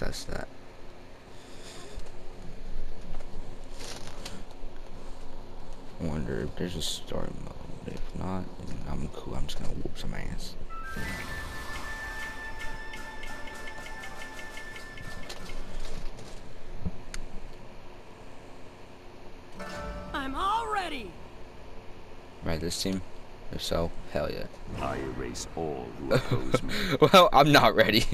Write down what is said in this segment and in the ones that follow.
that. I wonder if there's a story mode. If not, I'm cool. I'm just gonna whoop some ass. I'm all ready. Right, this team. If so, hell yeah. I erase all who oppose me. well, I'm not ready.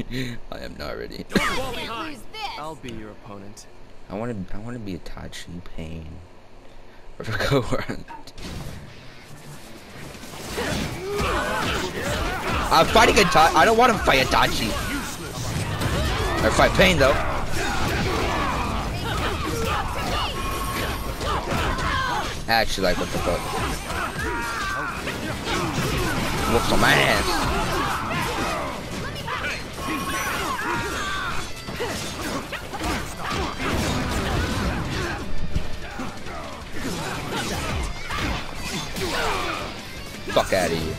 I am not ready. Don't fall Can't behind. lose this. I'll be your opponent. I want to. I want to be Itachi Pain. Or go around. I'm fighting Itachi. I don't want to fight Itachi. Or fight Pain though. Actually, like what the fuck? Whoop some ass. Fuck out of here.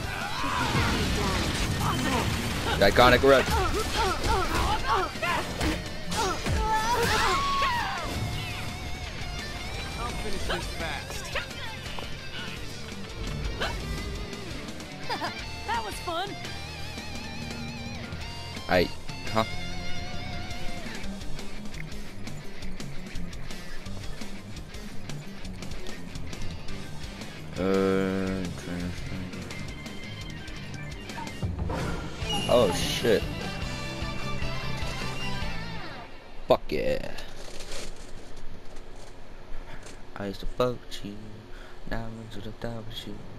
Iconic red. I, huh? Uh, oh shit. Fuck yeah. I used to fuck you. Now I'm into the doubt with you.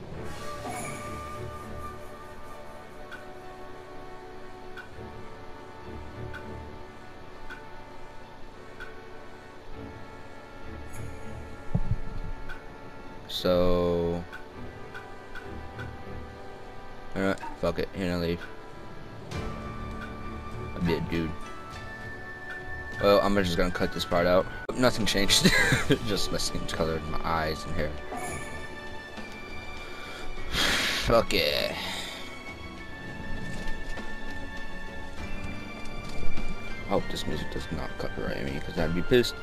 So, alright, fuck it, here and leave. A bit, dude. Well, I'm just gonna cut this part out. Nothing changed, just my skin color, and my eyes and hair. fuck yeah. I hope this music does not copyright me, because I'd be pissed.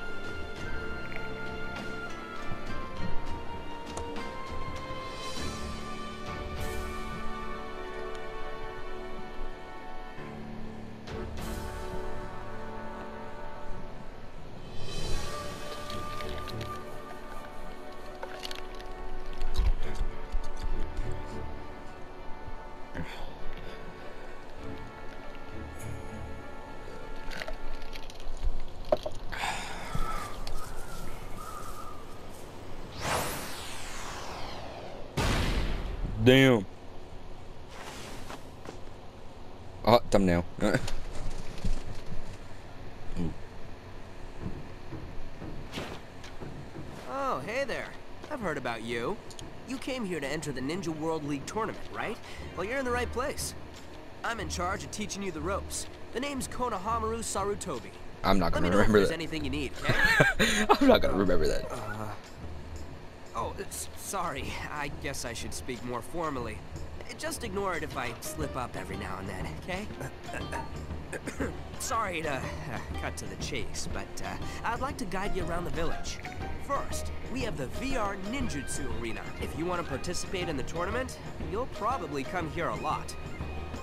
About you. You came here to enter the Ninja World League tournament, right? Well, you're in the right place. I'm in charge of teaching you the ropes. The name's Konohamaru Sarutobi. I'm not gonna me know if remember there's that. anything you need, okay? I'm not gonna remember that. oh, sorry. I guess I should speak more formally. Just ignore it if I slip up every now and then, okay? Sorry to uh, cut to the chase, but uh, I'd like to guide you around the village. First, we have the VR Ninjutsu Arena. If you want to participate in the tournament, you'll probably come here a lot.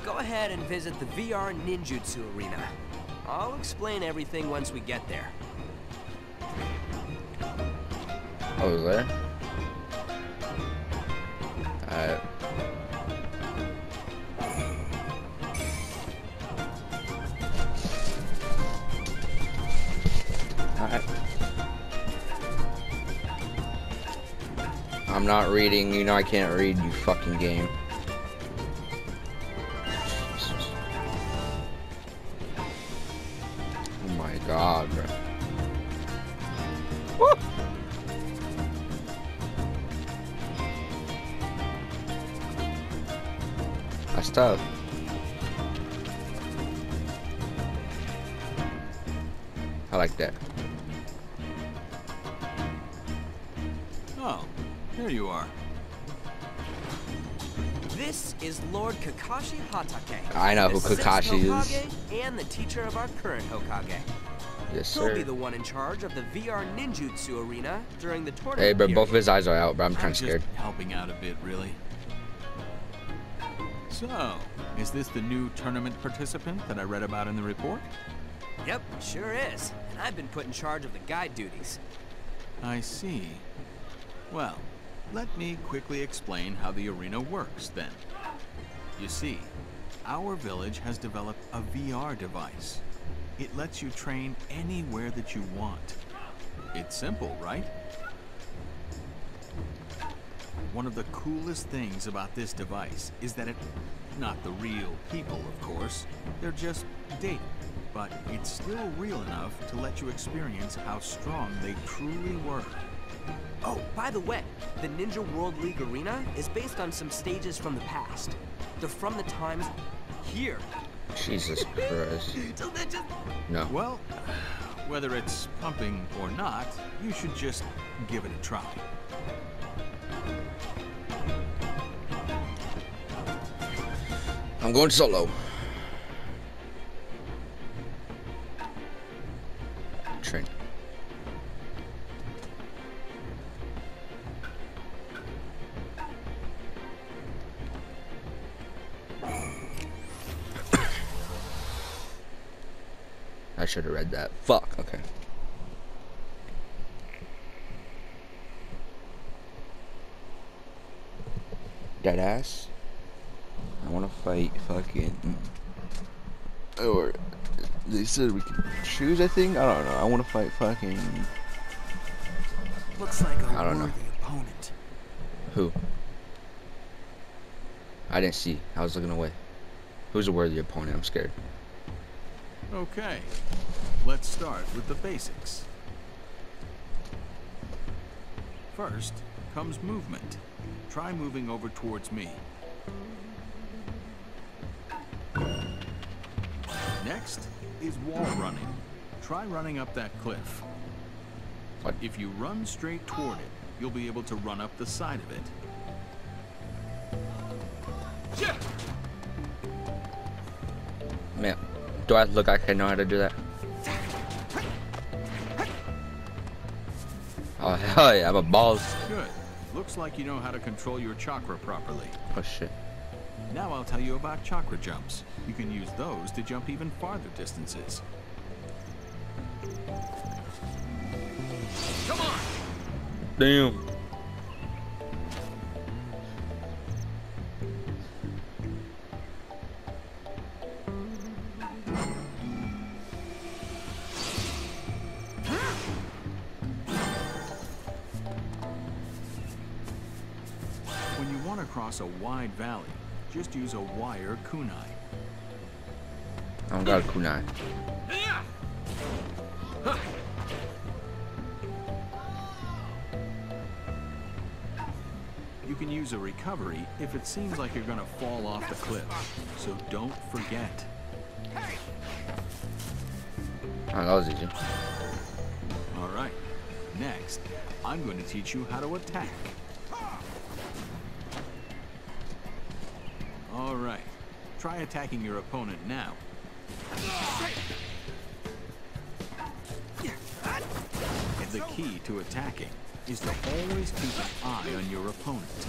Go ahead and visit the VR Ninjutsu Arena. I'll explain everything once we get there. Oh, was there? Alright. Alright. I'm not reading, you know I can't read, you fucking game. Oh my god, bro. Woo! That's tough. I like that. There you are. This is Lord Kakashi Hatake. I know who the sixth Kakashi is. Hokage And the teacher of our current Hokage. Yes, sir. He'll be the one in charge of the VR ninjutsu arena during the tournament. Hey, bro, period. both of his eyes are out, bro. I'm kind I'm of just scared. helping out a bit, really. So, is this the new tournament participant that I read about in the report? Yep, sure is. And I've been put in charge of the guide duties. I see. Well, let me quickly explain how the arena works then. You see, our village has developed a VR device. It lets you train anywhere that you want. It's simple, right? One of the coolest things about this device is that it, not the real people, of course, they're just data, but it's still real enough to let you experience how strong they truly were. Oh, by the way, the Ninja World League arena is based on some stages from the past. They're from the times here. Jesus Christ. So just No. Well, whether it's pumping or not, you should just give it a try. I'm going solo. I should have read that. Fuck. Okay. Dead ass. I want to fight fucking. Mm. Or they said we can choose. I think I don't know. I want to fight fucking looks like a I don't know. worthy opponent. who? I didn't see. I was looking away. Who's a worthy opponent? I'm scared. Okay, let's start with the basics. First comes movement. Try moving over towards me. Next is wall running. Try running up that cliff. If you run straight toward it, you'll be able to run up the side of it. Do I look like I know how to do that? Oh hell yeah! I'm a balls. Good. Looks like you know how to control your chakra properly. Oh shit. Now I'll tell you about chakra jumps. You can use those to jump even farther distances. Come on! Damn. You want to cross a wide valley, just use a wire kunai. I don't got a kunai. You can use a recovery if it seems like you're going to fall off the cliff. So don't forget. Oh, that was easy. All right. Next, I'm going to teach you how to attack. Try attacking your opponent now. The key to attacking is to always keep an eye on your opponent.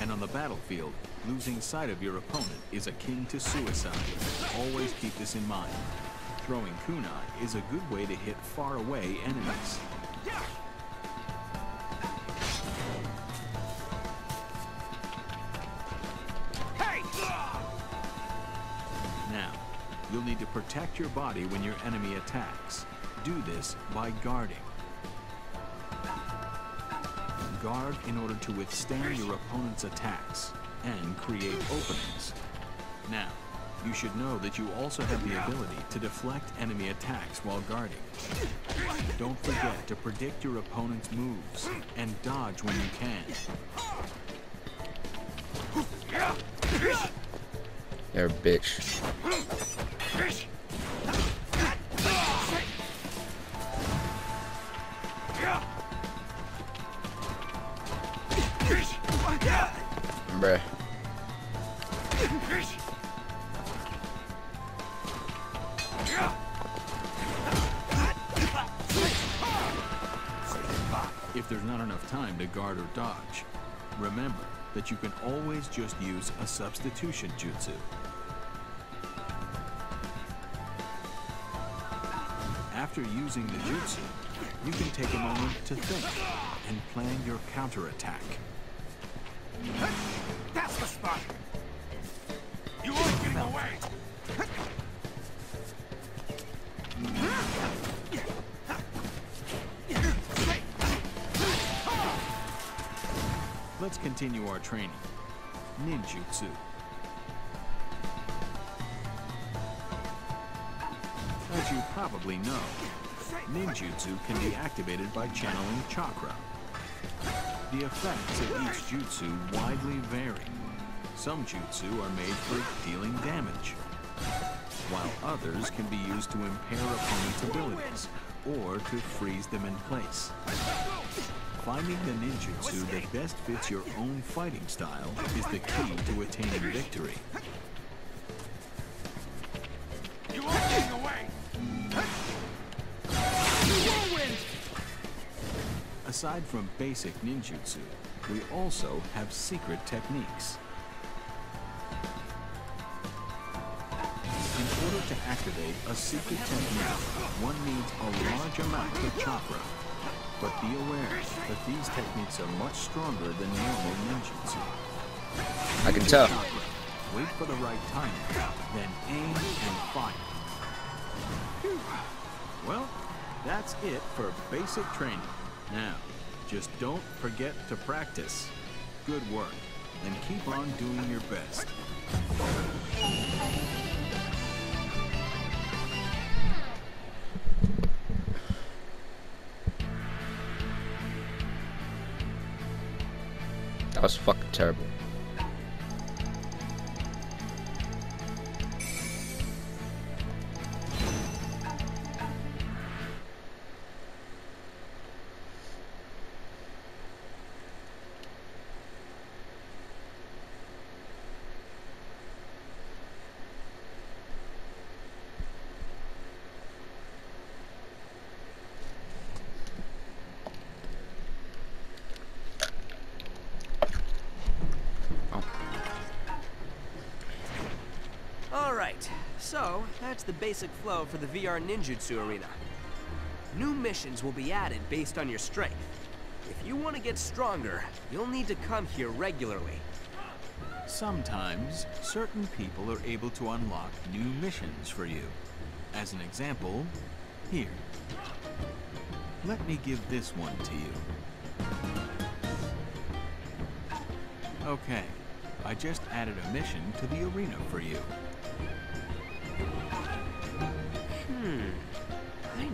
And on the battlefield, losing sight of your opponent is akin to suicide. Always keep this in mind. Throwing kunai is a good way to hit far away enemies. Protect your body when your enemy attacks. Do this by guarding. Guard in order to withstand your opponent's attacks and create openings. Now, you should know that you also have the ability to deflect enemy attacks while guarding. Don't forget to predict your opponent's moves and dodge when you can. You're a bitch. bruh. If there's not enough time to guard or dodge, remember that you can always just use a substitution jutsu. After using the jutsu, you can take a moment to think and plan your counterattack. Spot! You aren't getting away! Let's continue our training. Ninjutsu. As you probably know, ninjutsu can be activated by channeling chakra. The effects of each jutsu widely vary. Some jutsu are made for dealing damage, while others can be used to impair opponents' abilities or to freeze them in place. Finding the ninjutsu that best fits your own fighting style is the key to attaining victory. You aren't getting away! Aside from basic ninjutsu, we also have secret techniques. To activate a secret technique, one needs a large amount of chakra. But be aware that these techniques are much stronger than normal ninjutsu. I can tell. Wait for the right timing, then aim and fire. Well, that's it for basic training. Now, just don't forget to practice. Good work, and keep on doing your best. Was fucking terrible. The basic flow for the VR ninjutsu arena. New missions will be added based on your strength. If you want to get stronger, you'll need to come here regularly. Sometimes, certain people are able to unlock new missions for you. As an example, here. Let me give this one to you. Okay, I just added a mission to the arena for you.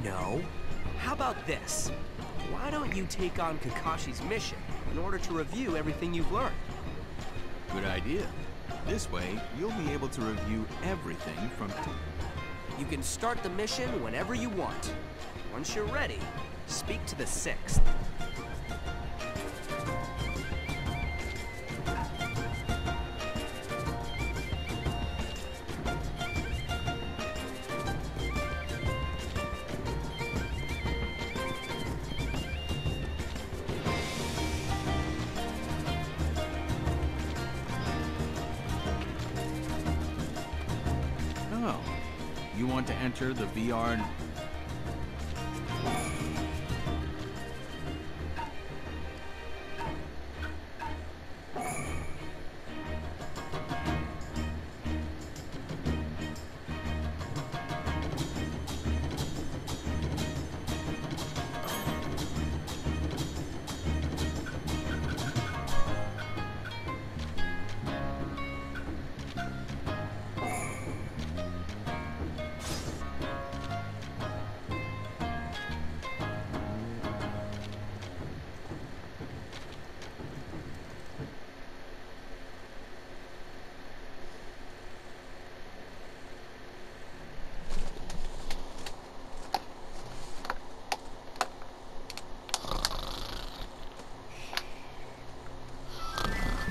Know. How about this? Why don't you take on Kakashi's mission in order to review everything you've learned? Good idea. This way, you'll be able to review everything from You can start the mission whenever you want. Once you're ready, speak to the Sixth. Enter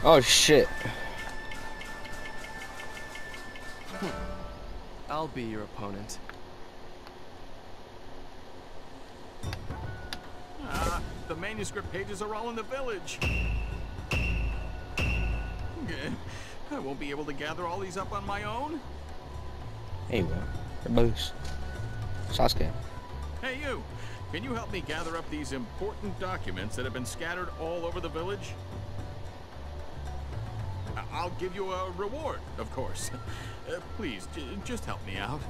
Oh shit. I'll be your opponent. Ah, The manuscript pages are all in the village. I won't be able to gather all these up on my own. Hey, well, the boost. Sasuke. Hey, you! Can you help me gather up these important documents that have been scattered all over the village? I'll give you a reward, of course. Uh, please, just help me out.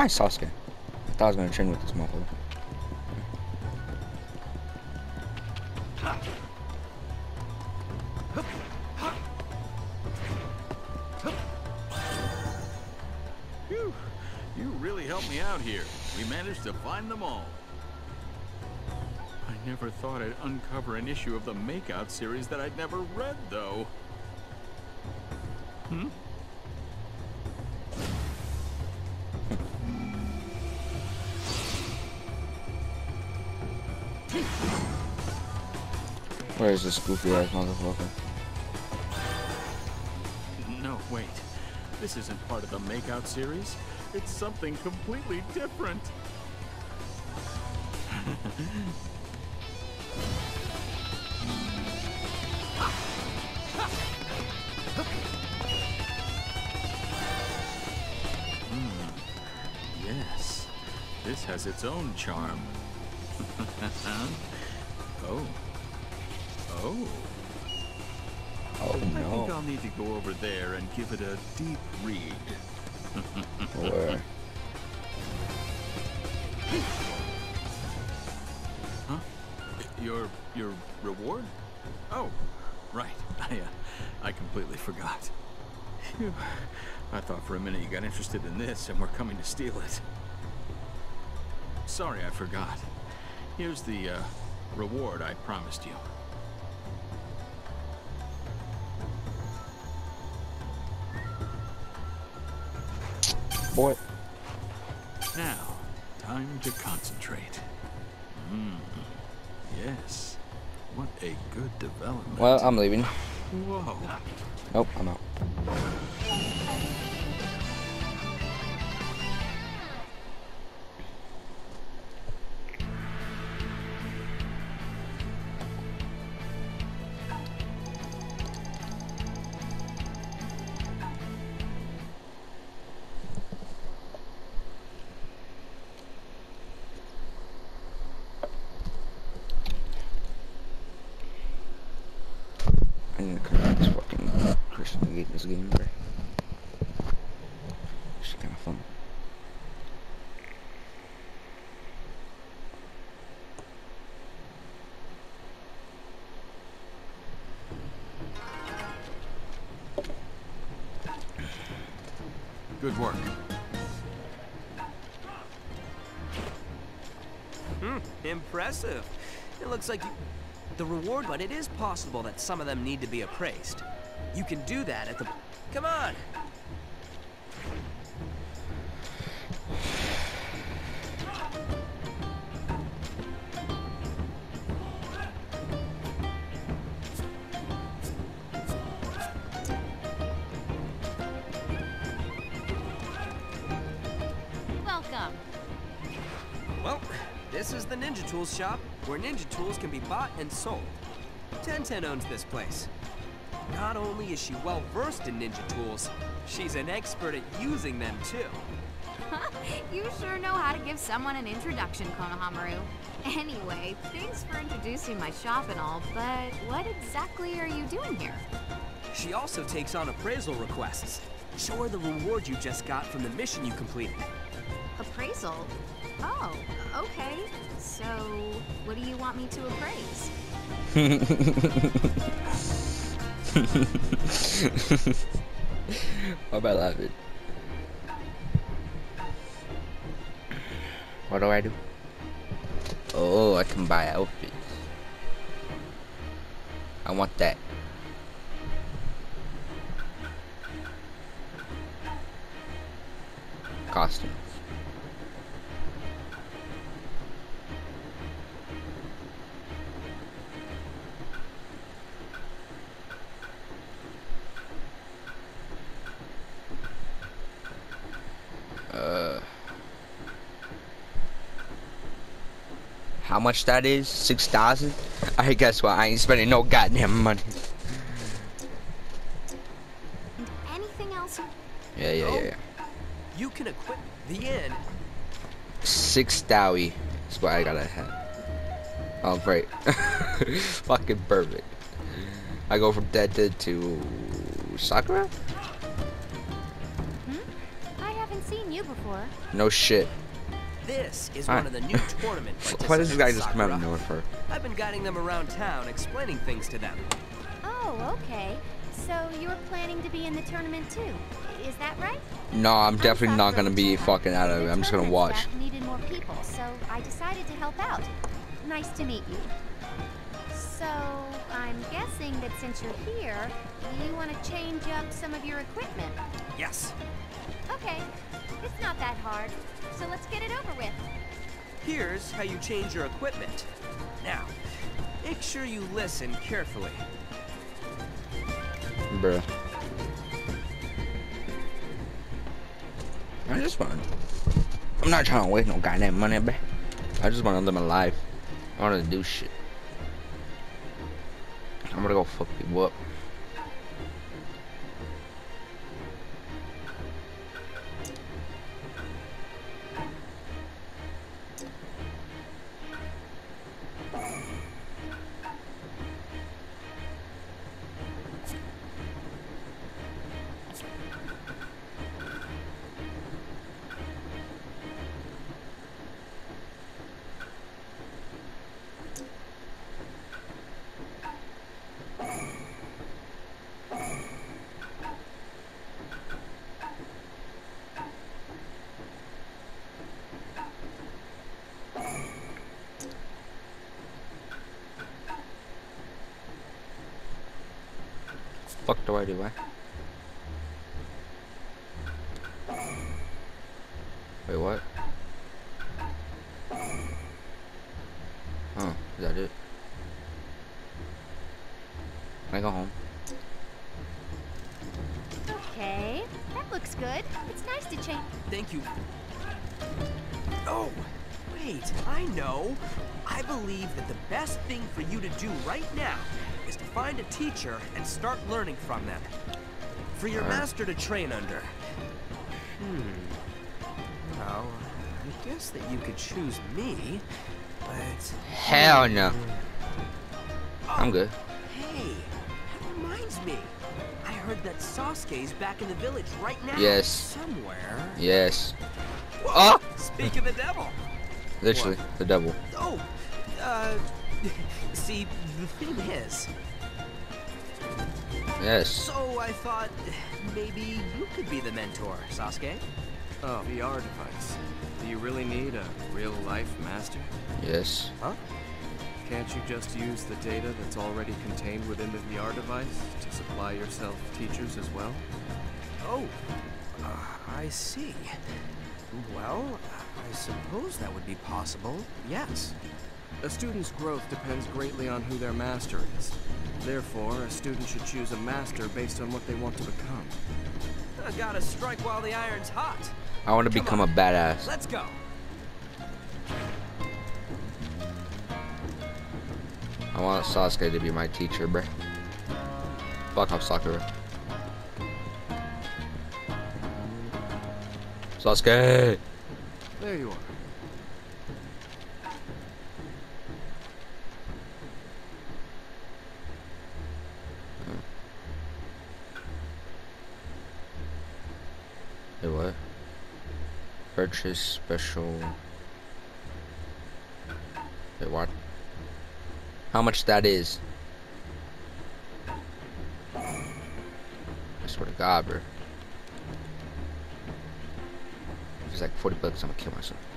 Oh, my Sasuke. I thought I was gonna train with this motherfucker. Phew, you really helped me out here. We managed to find them all. I never thought I'd uncover an issue of the Makeout series that I'd never read, though. Where is this goofy ass motherfucker? No, wait. This isn't part of the Makeout series. It's something completely different. Hmm. Yes, this has its own charm. oh. Oh. Oh I think. I'll need to go over there and give it a deep read. Where? Huh? Your your reward? Oh, right. I uh, I completely forgot. Phew. I thought for a minute you got interested in this and were coming to steal it. Sorry, I forgot. Here's the uh, reward I promised you. Boy. Now, time to concentrate. Hmm. Yes. What a good development. Well, I'm leaving. Whoa. Nope, I'm out. Impressive. It looks like you... The reward, but it is possible that some of them need to be appraised. You can do that at the... Come on! Welcome. This is the Ninja Tools shop, where ninja tools can be bought and sold. Tenten owns this place. Not only is she well versed in ninja tools, she's an expert at using them too. you sure know how to give someone an introduction, Konohamaru. Anyway, thanks for introducing my shop and all, but what exactly are you doing here? She also takes on appraisal requests. Show her the reward you just got from the mission you completed. Appraisal? Oh, okay. So, what do you want me to appraise? What about laughing? What do I do? Oh, I can buy outfits. I want that. Costumes. How much that is? Six thousand? I guess what? I ain't spending no goddamn money. Anything else? Yeah, yeah, yeah, yeah. You can equip the inn. Six dowie is what I gotta have. Oh, great. Fucking perfect. I go from Dead Dead to Sakura? Hmm? I haven't seen you before. No shit. This is Hi. one of the new tournament Why does this guy just come out of nowhere for? I've been guiding them around town, explaining things to them. Oh, okay. So you're planning to be in the tournament too. Is that right? No, I'm definitely not gonna be fucking out of it. I'm just gonna watch. staff Needed more people, so I decided to help out. Nice to meet you. So I'm guessing that since you're here, you want to change up some of your equipment. Yes. Okay, it's not that hard. Here's how you change your equipment. Now, make sure you listen carefully. Bruh. I just want. I'm not trying to waste no goddamn money, bruh. I just want to live my life. I want to do shit. I'm gonna go fuck people up. Fuck do I eh? Wait, what? Oh, is that it? Can I go home? Okay, that looks good. It's nice to change. Thank you. Oh, wait, I know. I believe that the best thing for you to do right now is to find a teacher and start learning from them. For your Alright. master to train under. Hmm. Well, I guess that you could choose me, but... Hell no. I'm Oh, good. Hey, that reminds me. I heard that Sasuke's back in the village right now. Yes. Somewhere. Yes. Whoa, Ah! Speak of the devil. Literally, the devil. Oh, uh, see, the thing is, Yes. so I thought maybe you could be the mentor, Sasuke. Oh, VR device. Do you really need a real-life master? Yes. Huh? Can't you just use the data that's already contained within the VR device to supply yourself teachers as well? Oh, uh, I see. Well, I suppose that would be possible, yes. A student's growth depends greatly on who their master is. Therefore, a student should choose a master based on what they want to become. I gotta strike while the iron's hot. I want to Come become on. a badass. Let's go. I want Sasuke to be my teacher, bruh. Fuck off, Sakura. Sasuke! There you are. Special. Wait, what? How much that is? I swear to God, bro. If it's like 40 bucks, I'm gonna kill myself.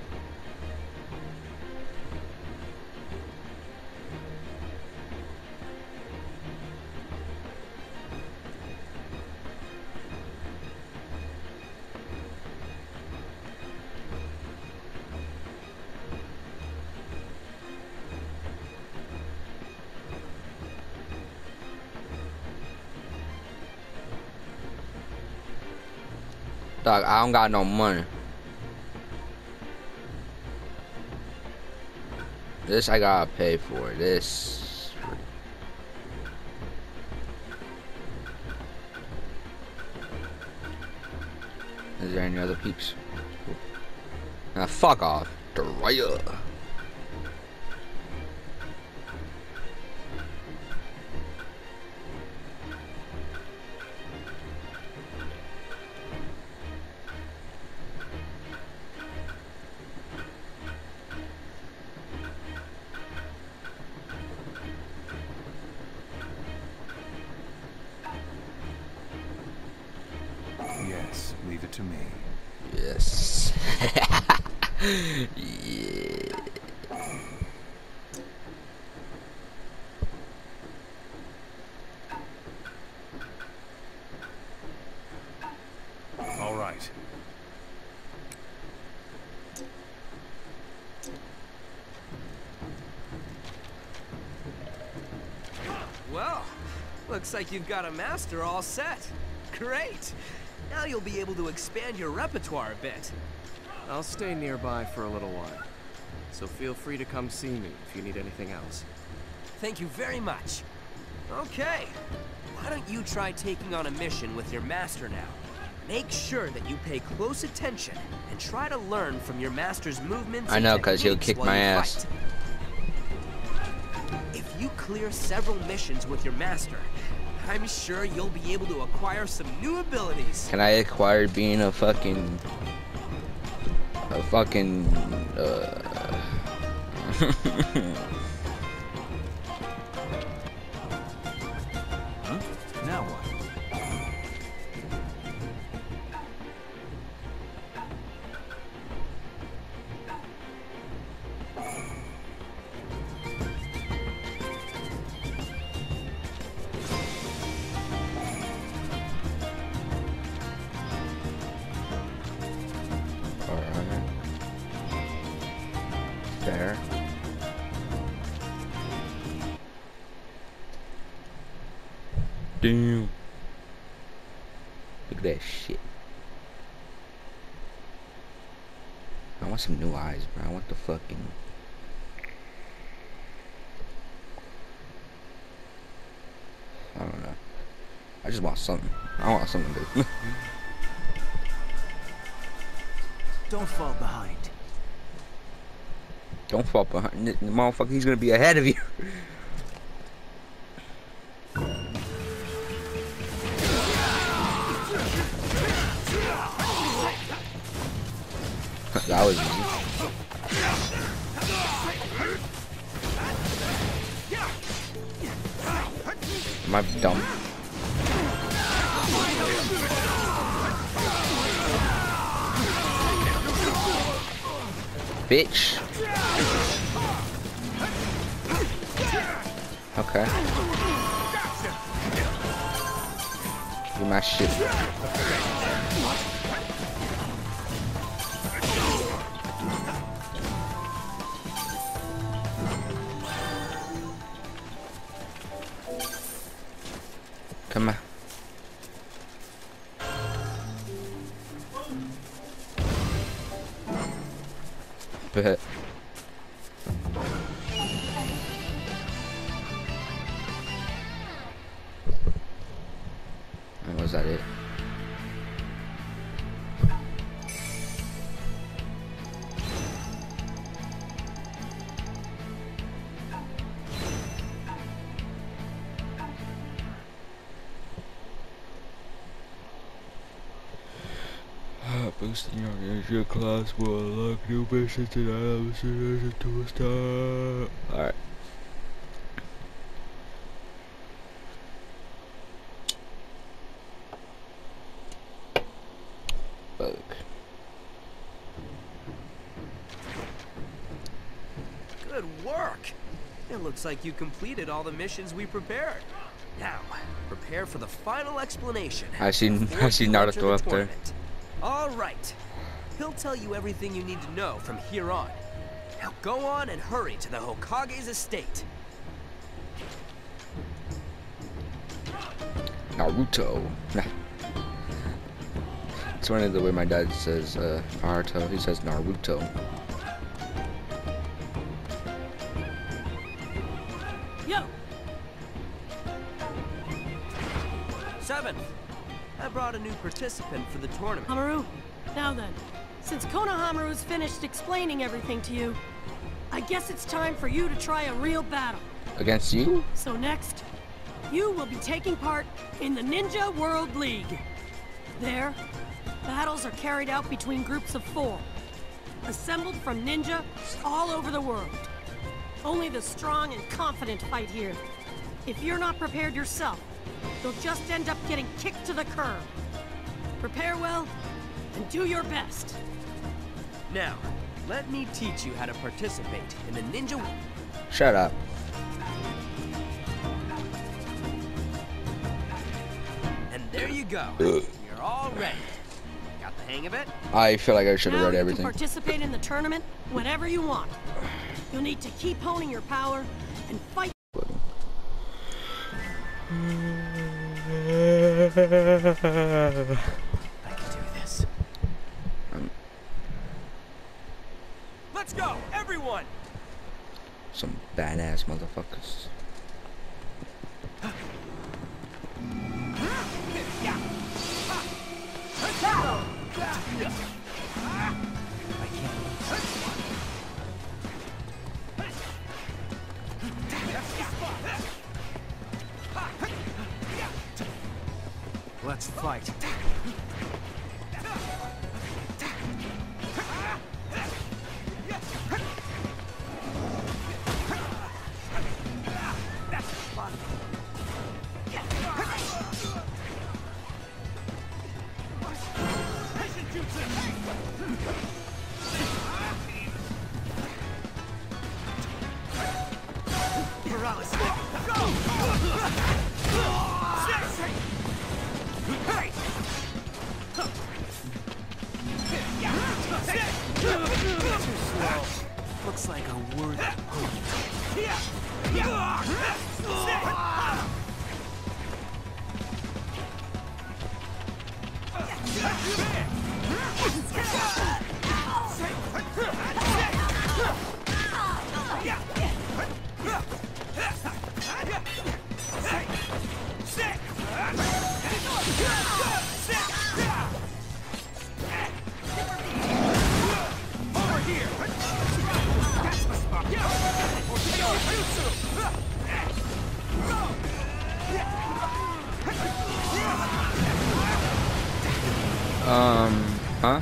Dog, I don't got no money. This I gotta pay for. This. Is there any other peeps? Now fuck off. Drea. Looks like you've got a master all set. Great. Now you'll be able to expand your repertoire a bit. I'll stay nearby for a little while. So feel free to come see me if you need anything else. Thank you very much. Okay. Why don't you try taking on a mission with your master now? Make sure that you pay close attention and try to learn from your master's movements I and know, 'cause he'll kick my ass. fight. If you clear several missions with your master, I'm sure you'll be able to acquire some new abilities. Can I acquire being a fucking a fucking uh Damn. Look at that shit. I want some new eyes, bro. I want the fucking I don't know. I just want something. I want something to Don't fall behind. Don't fall behind. The motherfucker, he's gonna be ahead of you. that was easy. Am I dumb? Bitch. Okay. Do my shit. Come on. Bet. Class will unlock new missions and items to a star. Alright. Bug. Good work! It looks like you completed all the missions we prepared. Now, prepare for the final explanation. I see, I see you enter Naruto up there. All right. He'll tell you everything you need to know from here on. Now go on and hurry to the Hokage's estate. Naruto. Nah. It's funny the way my dad says uh, Naruto. He says Naruto. Yo, Seventh, I brought a new participant for the tournament. Hamaru. Now then, since Konohamaru's finished explaining everything to you, I guess it's time for you to try a real battle. Against you? So next, you will be taking part in the Ninja World League. There, battles are carried out between groups of four, assembled from ninja all over the world. Only the strong and confident fight here. If you're not prepared yourself, you'll just end up getting kicked to the curb. Prepare well and do your best. Now, let me teach you how to participate in the Ninja. Shut up. And there you go. You're all ready. Got the hang of it? I feel like I should have now read everything. participate in the tournament whenever you want. You'll need to keep honing your power and fight Some badass motherfuckers. Let's Looks like a worthy opponent. Um, huh?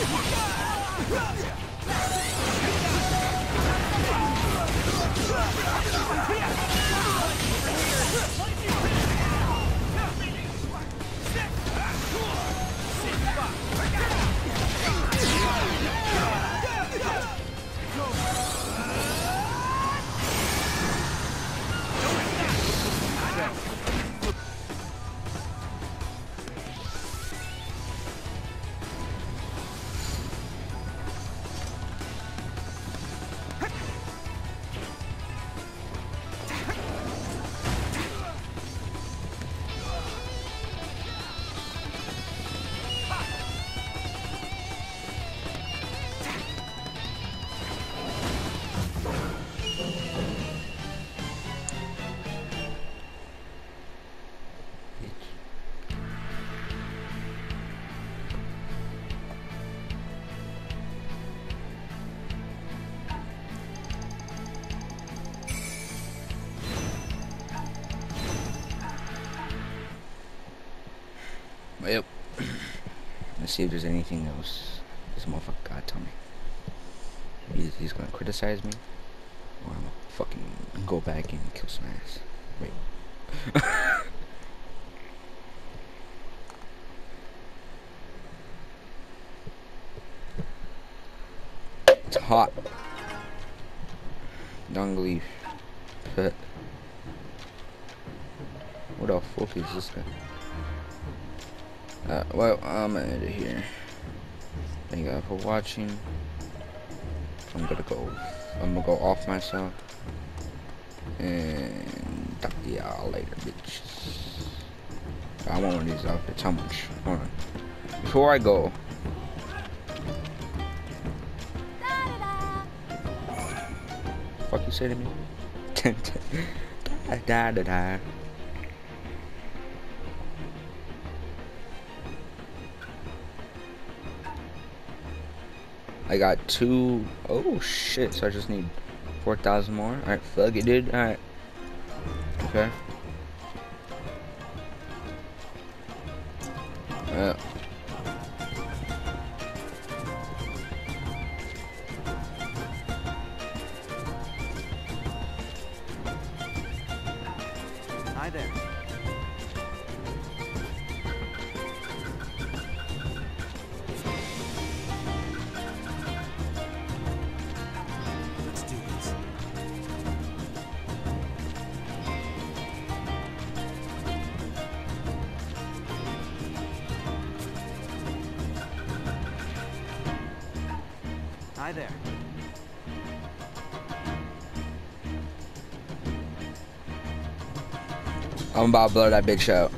Weird. See if there's anything else this motherfucker gotta tell me. He's, he's gonna criticize me, or I'm gonna fucking go back and kill some ass. Wait. it's hot. Dung leaf. What the fuck is this guy? Uh, well, I'm gonna end it here. Thank you all for watching. I'm gonna go. I'm gonna go off myself. And talk to y'all later, bitches. I want one of these outfits. How much? Hold on. Before I go. Fuck you say to me? da da da da. I got two oh shit, so I just need 4,000 more. Alright, fuck it, dude. Alright. Okay. Uh, To blow that Big out.